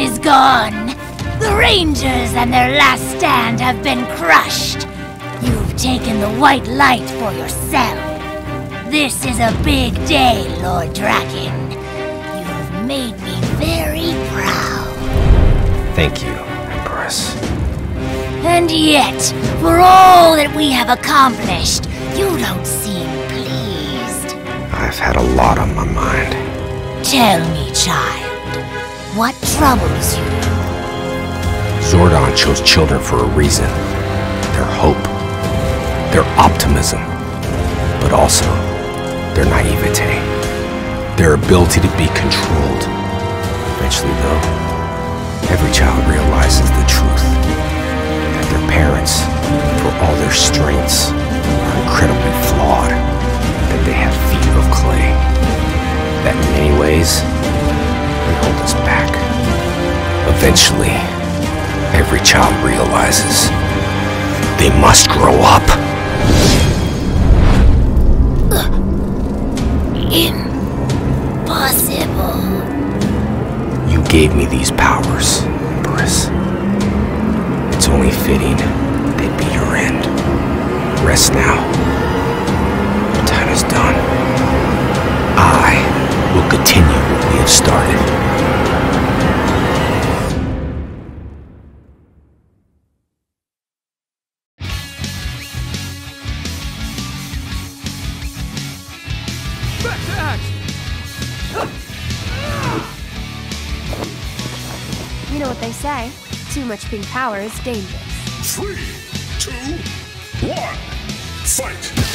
Is gone. The Rangers and their last stand have been crushed. You've taken the white light for yourself. This is a big day, Lord Drakkon. You've made me very proud. Thank you, Empress. And yet, for all that we have accomplished, you don't seem pleased. I've had a lot on my mind. Tell me, child, troubles you? Zordon chose children for a reason. Their hope, their optimism, but also their naivete, their ability to be controlled. Eventually, though, every child realizes the truth that their parents, for all their strengths, are incredibly flawed, that they have feet of clay, that in many ways, they hold us back. Eventually, every child realizes they must grow up. Impossible. You gave me these powers, Empress. It's only fitting they'd be your You know what they say. Too much pink power is dangerous. Three, two, one, fight!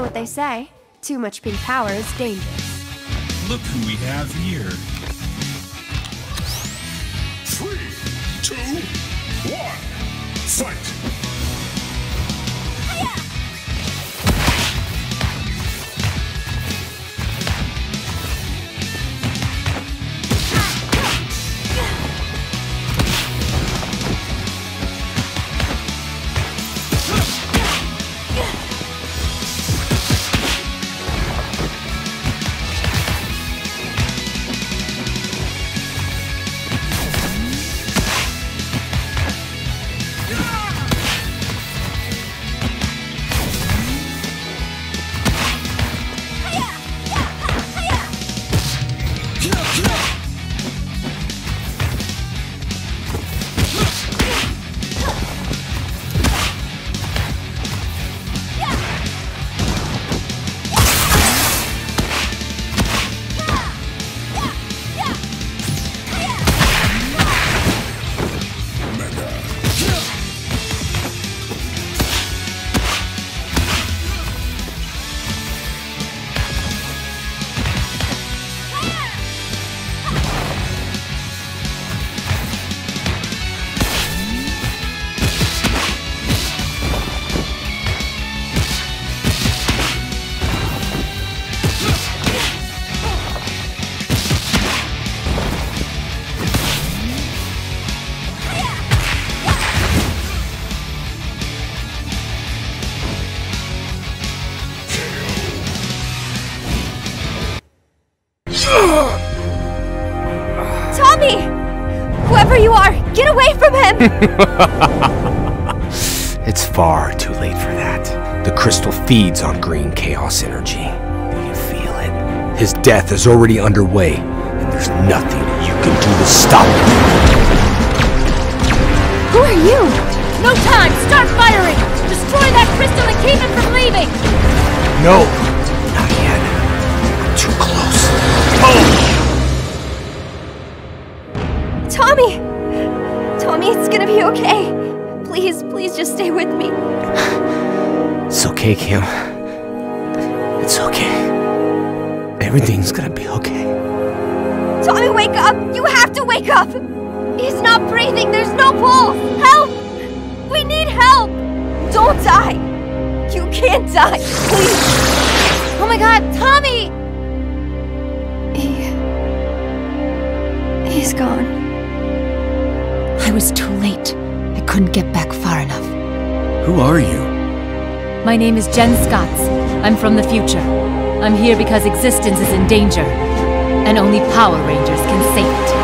Know what they say too much pink power is dangerous. Look who we have here. Three, two, one. Fight! Away from him! It's far too late for that. The crystal feeds on green chaos energy. Do You feel it. His death is already underway, and there's nothing you can do to stop it. Who are you? No time! Start firing! Destroy that crystal and keep him from leaving! No! Not yet. I'm too close. Tommy! Tommy, it's gonna be okay. Please, please just stay with me. It's okay, Kim. It's okay. Everything's gonna be okay. Tommy, wake up! You have to wake up! He's not breathing, there's no pulse! Help! We need help! Don't die! You can't die, please! Oh my god, Tommy! He. He's gone. I was too late. I couldn't get back far enough. Who are you? My name is Jen Scotts. I'm from the future. I'm here because existence is in danger, and only Power Rangers can save it.